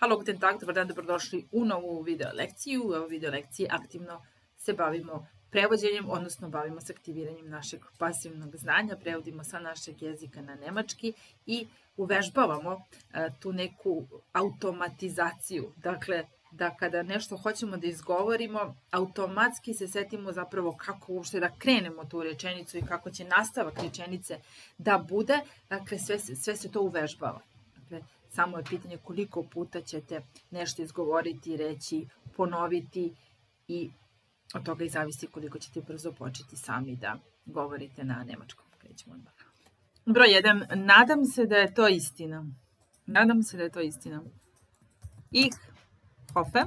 Halo, guten tag, dobar dan, dobrodošli u novu video lekciju. U ovoj video lekciji aktivno se bavimo prevođenjem, odnosno bavimo se aktiviranjem našeg pasivnog znanja, prevodimo sa našeg jezika na nemački i uvežbavamo e, tu neku automatizaciju. Dakle, da kada nešto hoćemo da izgovorimo, automatski se setimo zapravo kako uopšte da krenemo tu rečenicu i kako će nastavak rečenice da bude. Dakle, sve, sve se to uvežbava. Dakle, Samo je pitanje koliko puta ćete nešto izgovoriti, reći, ponoviti i od toga i zavisi koliko ćete brzo početi sami da govorite na nemačkom. Krećemo odmah. Broj 1. Nadam se da je to istina. Nadam se da je to istina. Ich hoffe.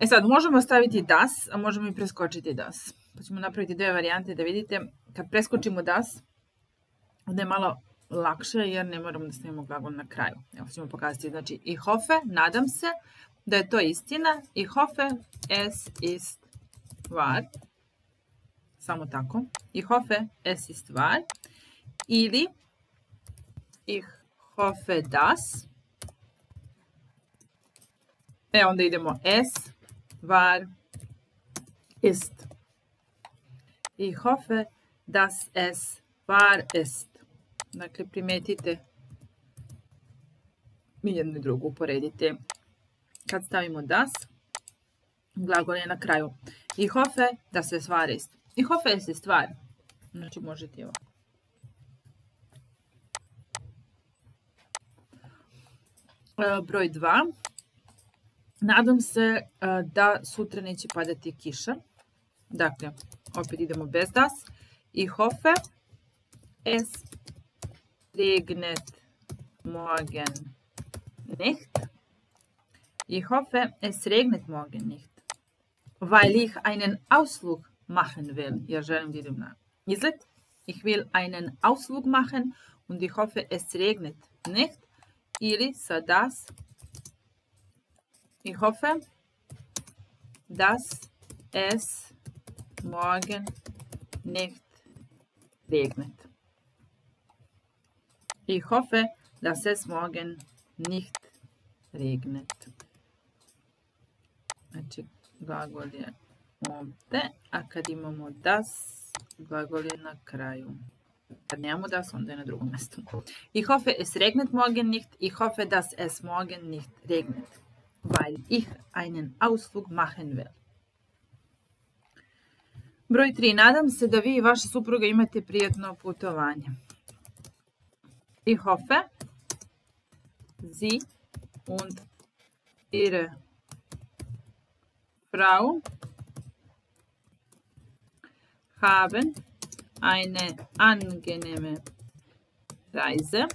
E sad, možemo staviti das, a možemo i preskočiti das. Pa ćemo napraviti dve varijante da vidite. Kad preskočimo das, Ovde je malo lakše jer ne moramo da stavimo glagol na kraju. Evo ćemo pokazati. Znači, i hoffe, nadam se da je to istina. I hoffe, es ist wahr. Samo tako. I hoffe, es ist wahr. Ili ich hoffe das. E, onda idemo es, war, ist. Ich hoffe, dass es wahr ist. Dakle, primetite jednu i drugu uporedite. Kad stavimo das, glagol je na kraju. Ich hoffe, da se stvar ist. Ich hoffe, es ist stvar. Znači, možete ovo. E, broj 2. Nadam se e, da sutra neće padati kiša. Dakle, opet idemo bez das. Ich hoffe, es regnet morgen nicht. Ich hoffe, es regnet morgen nicht, weil ich einen Ausflug machen will. Ich will einen Ausflug machen und ich hoffe, es regnet nicht. Ich hoffe, dass es morgen nicht regnet. Ich hoffe, dass es morgen nicht regnet. Znači, glagol je ovde, a kad imamo das, glagol je na kraju. Kad nemamo das, onda je na drugom mestu. Ich hoffe, es regnet morgen nicht. Ich hoffe, dass es morgen nicht regnet, weil ich einen Ausflug machen will. Broj 3. Nadam se da vi i vaša supruga imate prijatno putovanje. Ich hoffe, Sie und Ihre Frau haben eine angenehme Reise.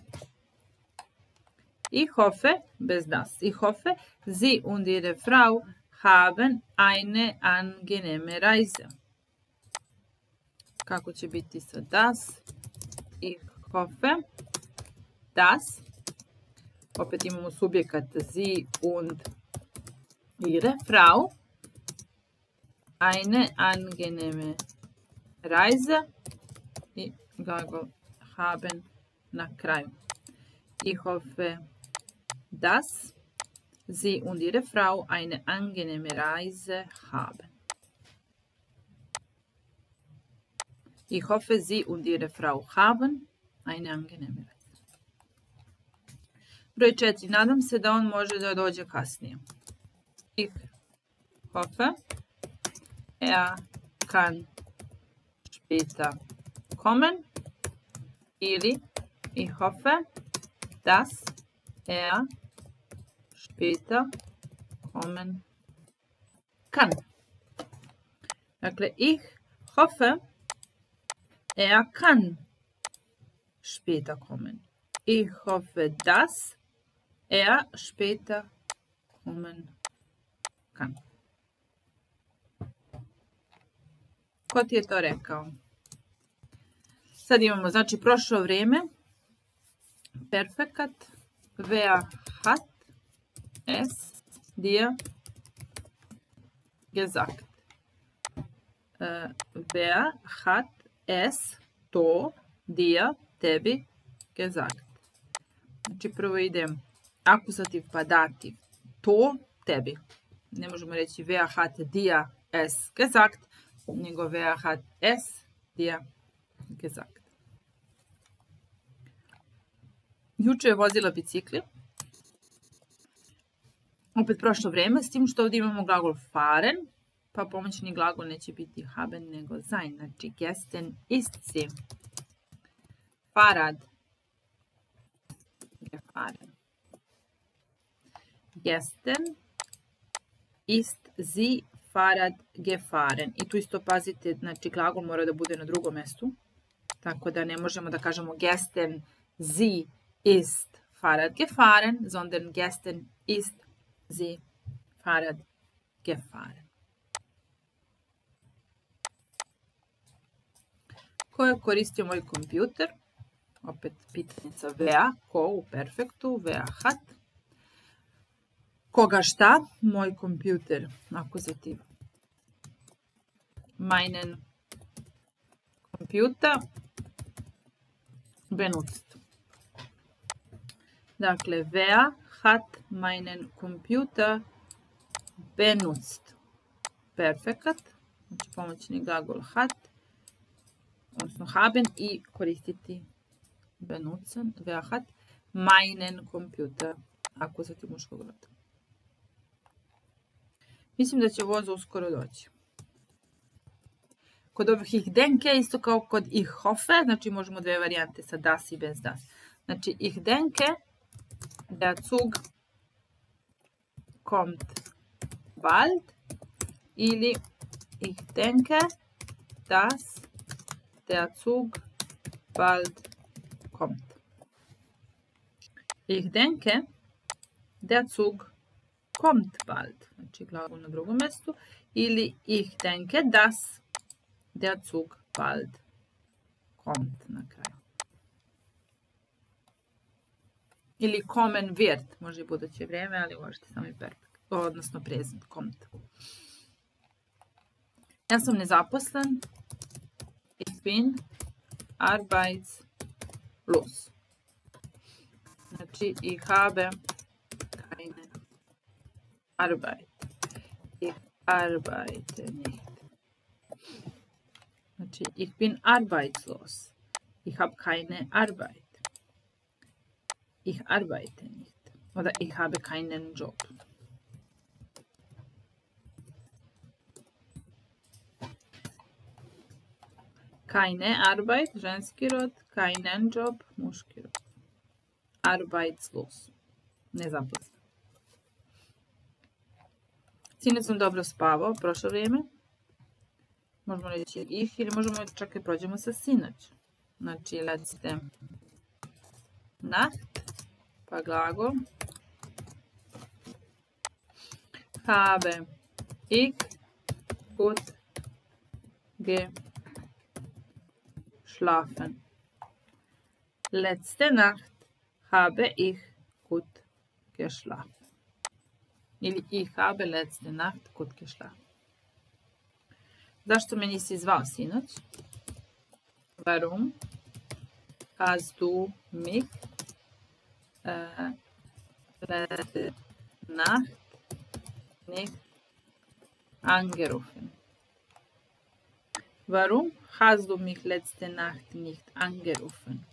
Ich hoffe, bis das. Ich hoffe, Sie und Ihre Frau haben eine angenehme Reise. Kako će biti sa das? Ich hoffe, das. Opet imamo subjekat sie und ihre Frau. Eine angenehme Reise. I Glagol haben na kraju. Ich hoffe, dass Sie und Ihre Frau eine angenehme Reise haben. Ich hoffe, Sie und Ihre Frau haben eine angenehme Reise. Broj četiri, nadam se da on može da dođe kasnije. Ich hoffe, er kann später kommen. Ili ich hoffe, dass er später kommen kann. Dakle, ich hoffe, er kann später kommen. Ich hoffe, dass er später kommen kann. Ko ti je to rekao? Sad imamo, znači, prošlo vrijeme. Perfekat. Wer hat es dir gesagt? Uh, wer hat es to dir tebi gesagt? Znači prvo ide akuzativ pa dativ. To tebi. Ne možemo reći wer hat dir es gesagt, nego wer hat es dir gesagt. Juče je vozila bicikli. Opet prošlo vreme, s tim što ovdje imamo glagol fahren, pa pomoćni glagol neće biti haben nego sein. Znači gesten ist sie. Fahrrad. Gefahren. Gestern ist sie Fahrrad gefahren. I tu isto pazite, znači glagol mora da bude na drugom mestu. Tako da ne možemo da kažemo gestern sie ist Fahrrad gefahren, sondern gestern ist sie Fahrrad gefahren. Ko je koristio moj kompjuter? Opet pitanja vea, ko u perfektu, vea hat. Koga šta? Moj kompjuter, akuzativ. Meinen Computer benutzt. Dakle, wer hat meinen Computer benutzt? Perfekat, znači pomoćni glagol hat, odnosno haben i koristiti benutzen, wer hat meinen Computer, akuzativ muškog roda. Mislim da će voz uskoro doći. Kod ovih ih denke, isto kao kod ih hofe, znači možemo dve varijante sa das i bez das. Znači ih denke, Zug kommt bald ili ich denke, dass der Zug bald kommt. Ich denke, der Zug kommt bald. Znači glavu na drugom mjestu. Ili ich denke, dass der Zug bald kommt na kraju. Ili kommen wird, može i buduće vrijeme, ali možete samo i perfekt, odnosno present, kommt. Ja sam nezaposlen. Ich bin arbeitslos. Znači, ich habe Arbeit. Ich arbeite nicht. Ich bin arbeitslos. Ich habe keine Arbeit. Ich arbeite nicht. Oder ich habe keinen Job. Keine Arbeit, rod. Keinen Job, muški rod. Arbeitslos. Nezaposlen. Sinoć sam dobro spavao, prošlo vrijeme. Možemo reći ih ili možemo čak i prođemo sa sinoć. Znači, letzte Nacht, pa glagol. Habe ich gut geschlafen. Letzte Nacht habe ich gut geschlafen. Ich habe letzte Nacht gut geschlafen. Zašto me nisi zvao sinoć? Warum hast du mich äh, letzte Nacht nicht angerufen? Warum hast du mich letzte Nacht nicht angerufen?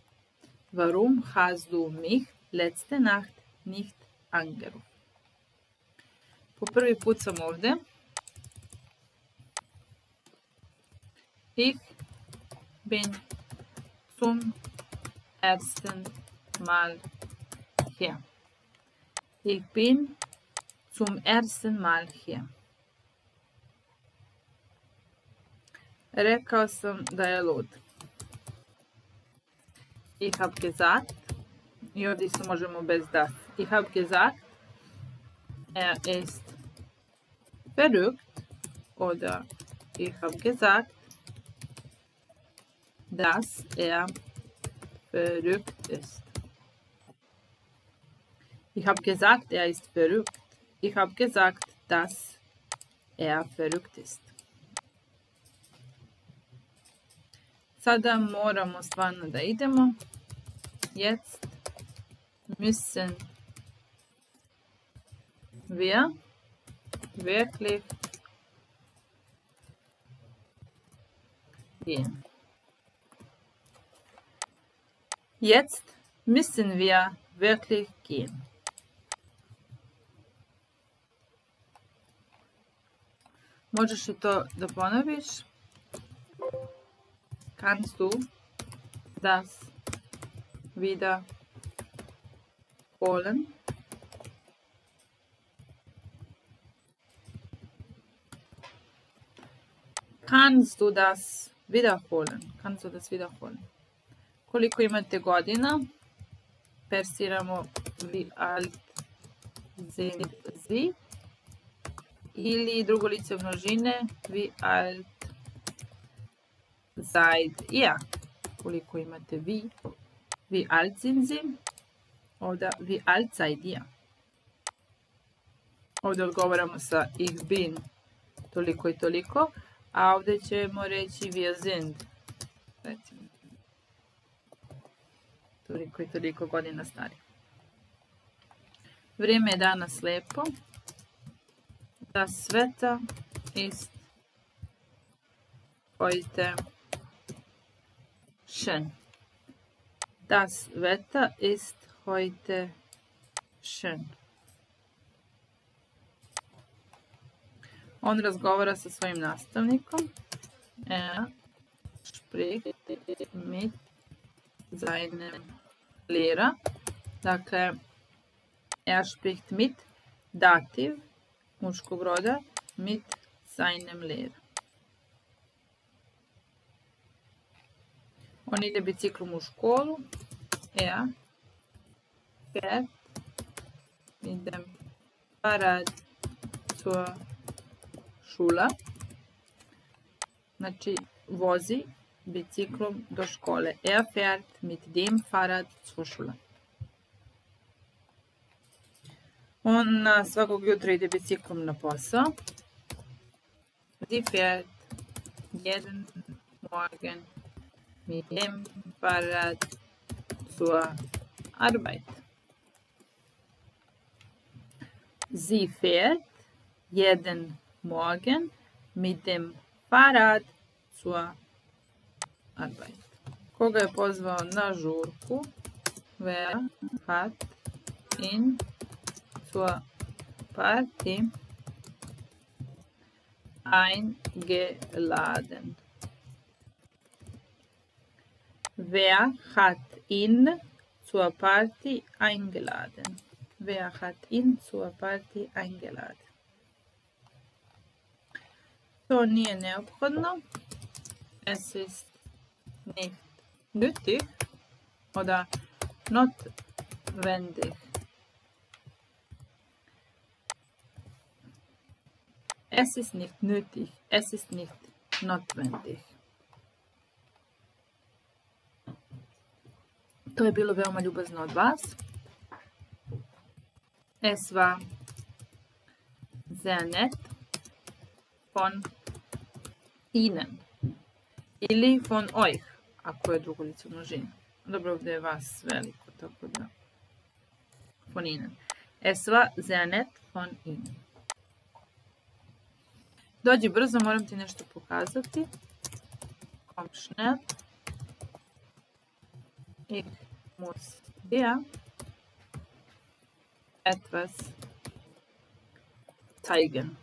Warum hast du mich letzte Nacht nicht angerufen? Po prvi put sam ovde. Ich bin zum ersten Mal hier. Ich bin zum ersten Mal hier. Rekao sam da je lud. Ich hab gesagt, i ovdje se možemo bez das. Ich hab gesagt, er ist verrückt oder ich habe gesagt, dass er verrückt ist. Ich habe gesagt, er ist verrückt. Ich habe gesagt, dass er verrückt ist. Sada moramo stvarno da idemo. Jetzt müssen wir wirklich gehen. Jetzt müssen wir wirklich gehen. Li to da ponoviš? Kannst du das wiederholen? Kannst du das wiederholen? Kannst du das wiederholen? Koliko imate godina? Persiramo vi alt sind sie. Ili drugo lice množine vi alt seid ihr. Koliko imate vi? Wie alt sind sie? Oder wie alt seid ihr? Ovdje odgovaramo sa ich bin toliko i toliko, a ovdje ćemo reći wir sind. Recimo. Toliko i toliko godina stari. Vrijeme je danas lepo. Das Wetter ist heute schön. Das Wetter ist heute schön. On razgovara sa svojim nastavnikom. Er spricht mit seinem Lehrer. Dakle, er spricht mit dativ muškog roda mit seinem Lehrer. On ide biciklom u školu. Er fährt mit dem Fahrrad zur Schule. Znači, vozi biciklom do škole. Er fährt mit dem Fahrrad zur Schule. On svakog jutra ide biciklom na posao. Sie fährt jeden Morgen mit dem Fahrrad zur Arbeit. Sie fährt jeden Morgen mit dem Fahrrad zur Arbeit. Koga je pozvao na žurku? Wer hat ihn zur Party eingeladen? Wer hat ihn zur Party eingeladen? Wer hat ihn zur Party eingeladen? To nije neophodno. Es nicht nötig oder notwendig. Es ist nicht nötig. Es ist nicht notwendig. To je bilo veoma ljubazno od vas. Es war sehr nett von Ihnen. Ili von euch, ako je drugo lice množine. Dobro, ovdje je vas veliko, tako da von Ihnen. Es war sehr nett von Ihnen. Dođi brzo, moram ti nešto pokazati. Komm schnell. Ich muss dir etwas zeigen.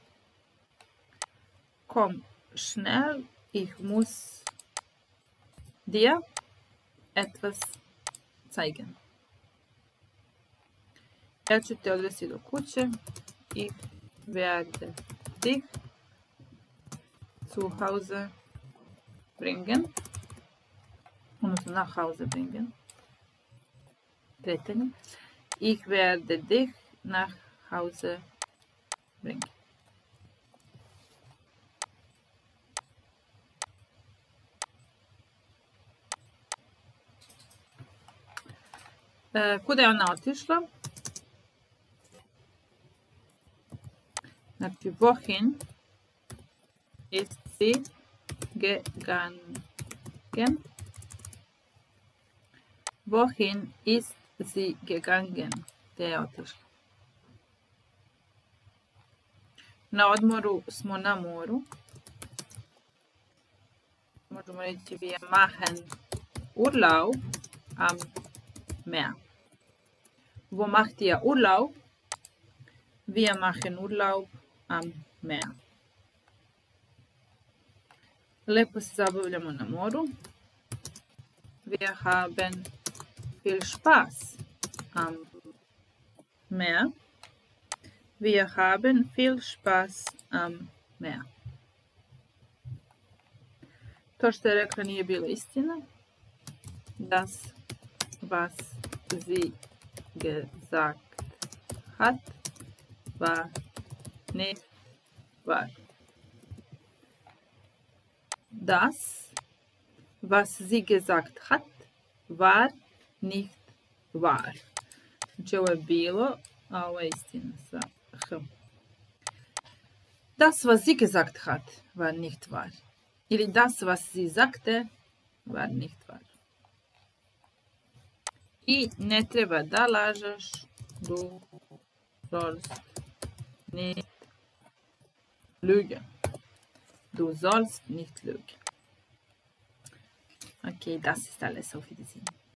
Komm schnell, ich muss dir etwas zeigen. Ja ću te odvesti werde dich zu Hause bringen. Odnosno nach Hause bringen. Ich werde dich nach Hause bringen. Kuda je ona otišla? Znači, wohin ist sie gegangen? Wohin ist sie gegangen. Te je otišla. Na odmoru smo na moru. Možemo reći wir machen Urlaub am Meer. Wo macht ihr Urlaub? Wir machen Urlaub am Meer. Lepo se zabavljamo na moru. Wir haben viel Spaß am Meer. Wir haben viel Spaß am Meer. To što je rekla nije bila istina. Das, was sie gesagt hat, war nicht wahr. Das, was sie gesagt hat, war nicht wahr. Je istina sa H. Das, was sie gesagt hat, war nicht wahr. Ili das, was sie sagte, war nicht wahr. I ne treba da lažeš, du sollst nicht lügen. Du sollst nicht lügen. Okay, das ist alles. Auf Wiedersehen.